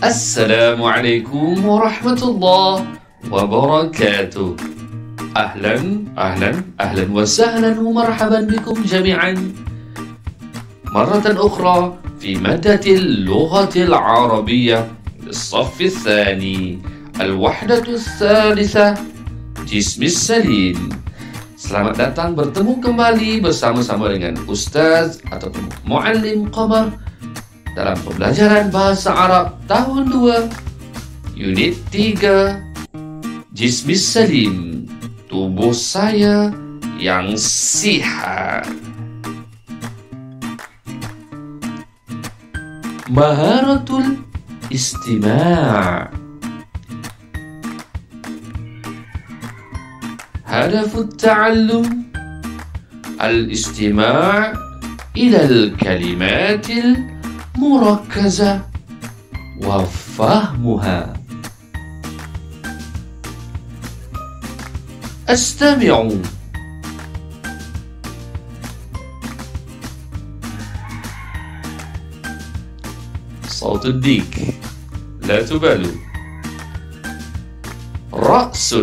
السلام عليكم ورحمة الله وبركاته. أهلا أهلا أهلا وسهلا ومرحبا بكم جميعا. مرة أخرى في مادة اللغة العربية للصف الثاني الوحدة الثالثة جسم السليم. Selamat datang bertemu kembali bersama-sama dengan Ustaz ataupun Muallim Qamar dalam pembelajaran Bahasa Arab tahun 2 Unit 3 Jismis Salim Tubuh saya yang sihat Maharatul Istima' هدف التعلم الاستماع إلى الكلمات المركزة وفهمها. أستمع. صوت الديك. لا تبالوا. رأس.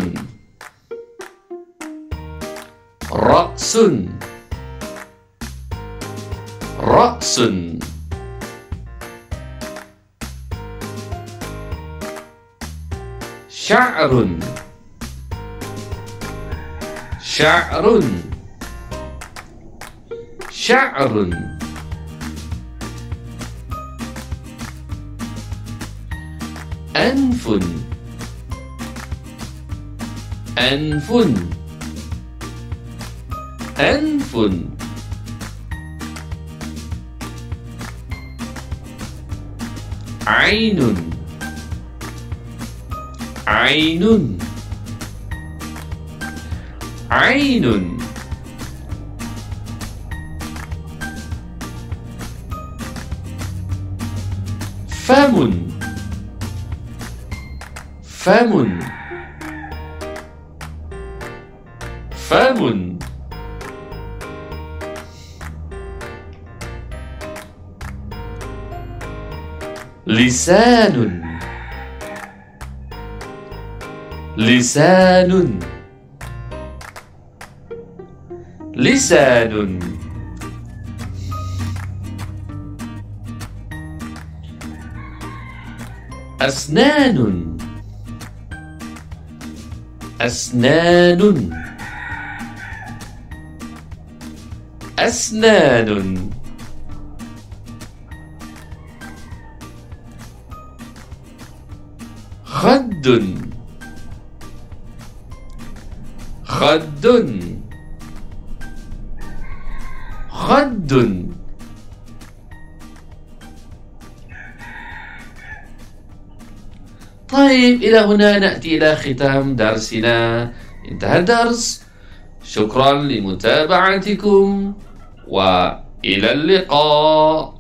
رأس. رأس. شعر. شعر. شعر. أنف. أنف. أنف. عين. عين. عين. فم. فم. فم. لسان. لسان. لسان. أسنان. أسنان. أسنان. خد. خد. خد. طيب إلى هنا نأتي إلى ختام درسنا. انتهى الدرس. شكرا لمتابعتكم وإلى اللقاء.